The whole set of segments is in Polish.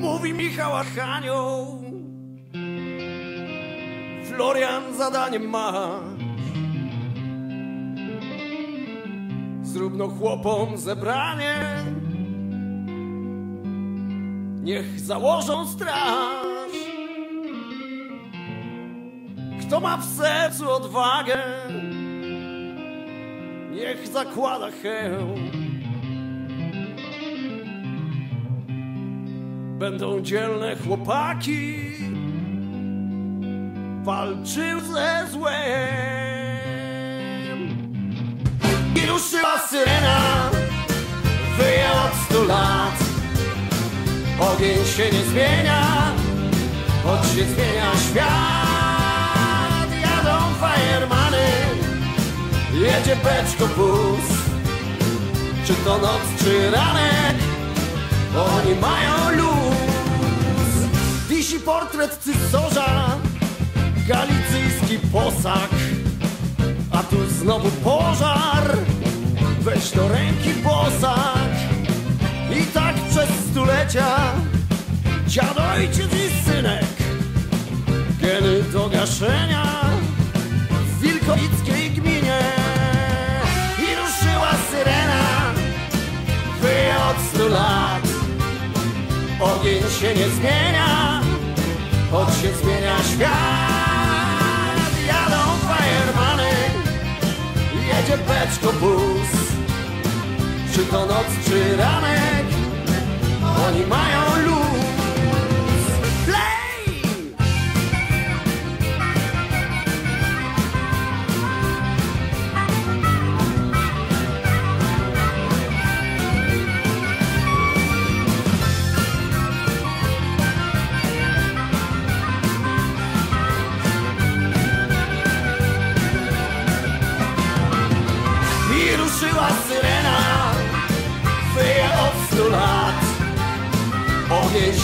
Mówi Michał Archanioł. Florian zadanie ma. Zrób no chłopom zebranie. Niech założą straż. Kto ma w sercu odwagę Niech zakłada hełm Będą dzielne chłopaki. Walczył ze złem. I ruszyła syrena. Wyje od stu lat. Ogień się nie zmienia. Choć się zmienia świat. Jadą fajermany. Jedzie beczko bus Czy to noc, czy ranek? Oni mają portret cysarza Galicyjski posag A tu znowu pożar. Weź do ręki posag I tak przez stulecia. Dziad, ojciec i synek Geny do gaszenia W wilkowickiej gminie. I ruszyła syrena Wyje od stu lat. Ogień się nie zmienia Choć się zmienia świat Jadą fajermany. Jedzie beczko bus. Czy to noc, czy ranek Oni mają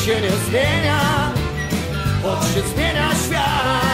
się nie zmienia. Choć się zmienia świat